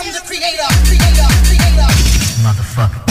I'm the creator, creator, creator. Motherfucker.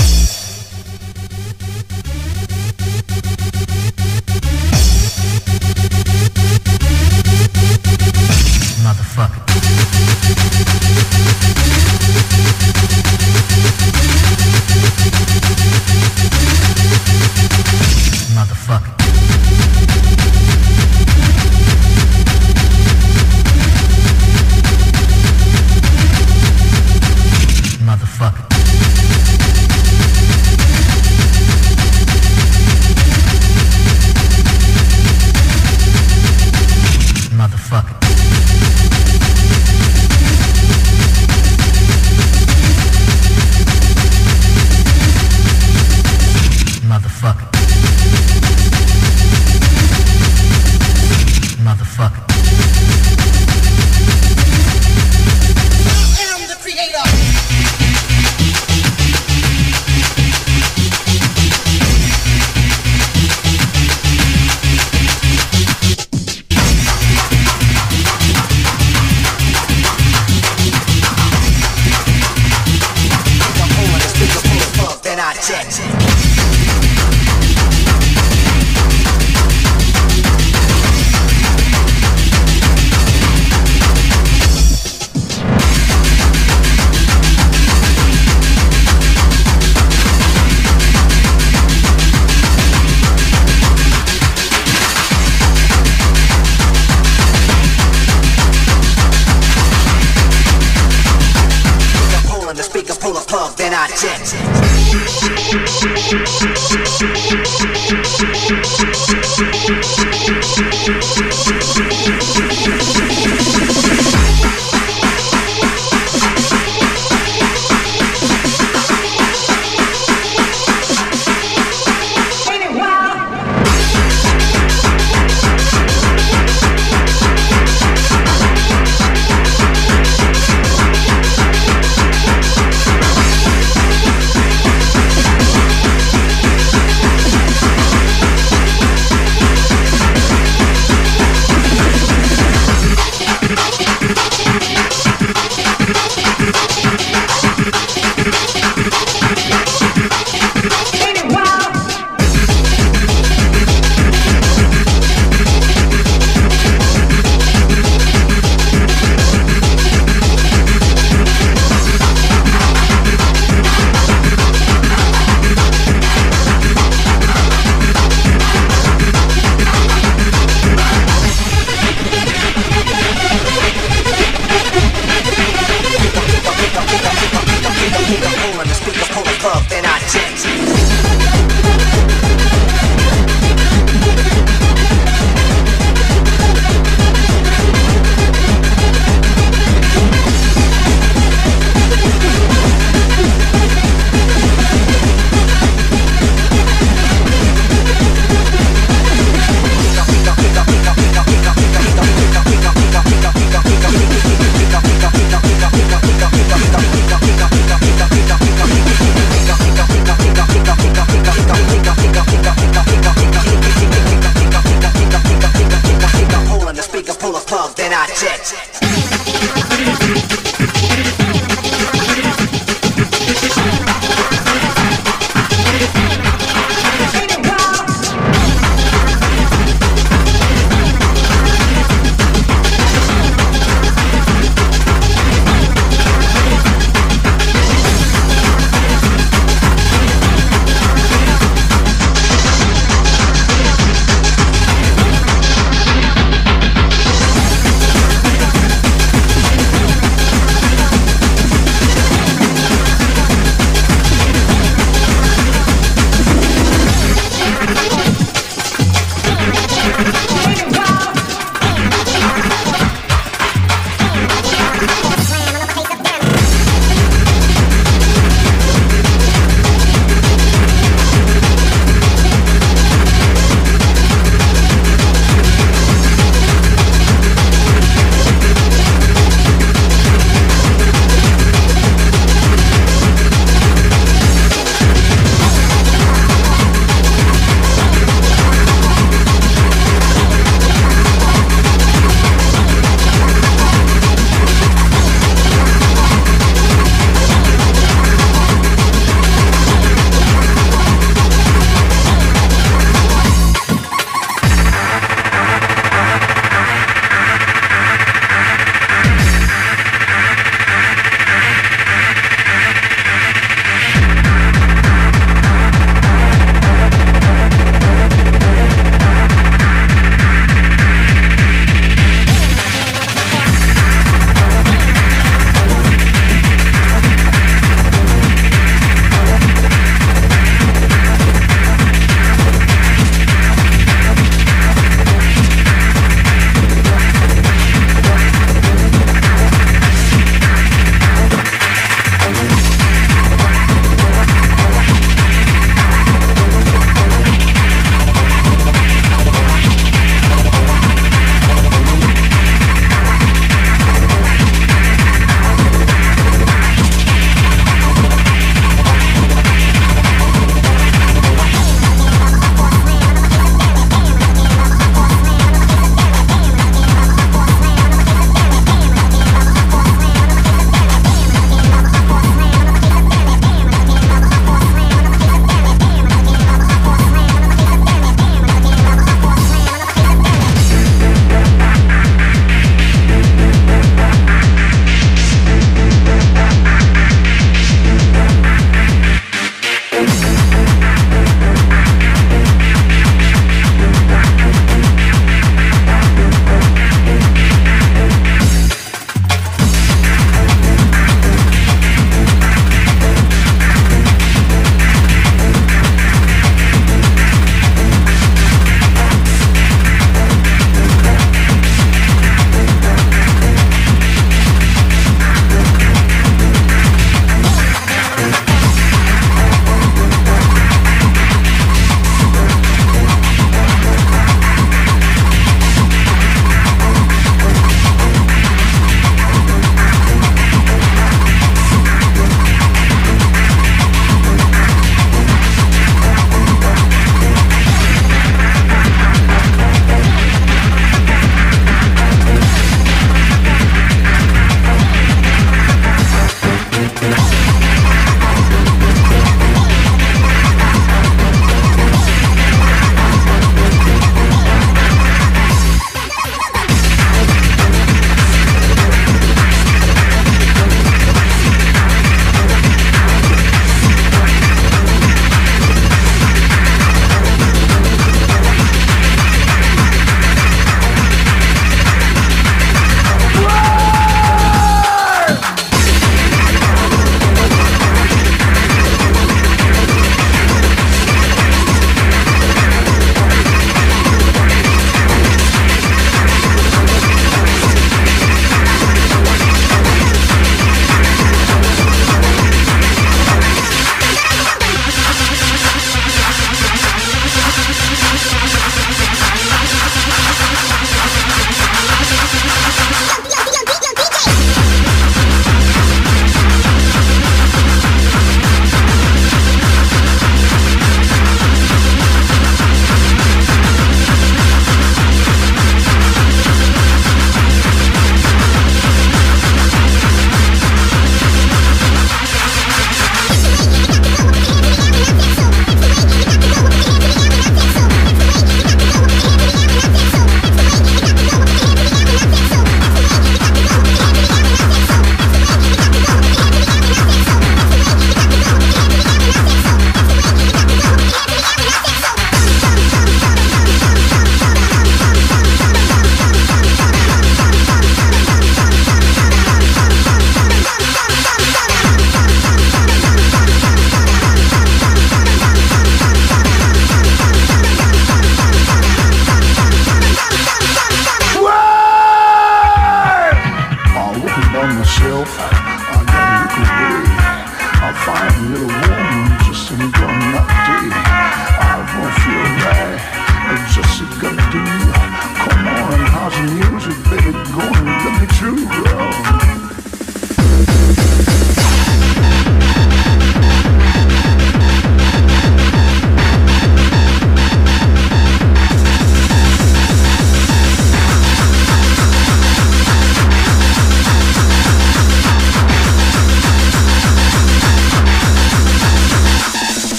pump, then I jet.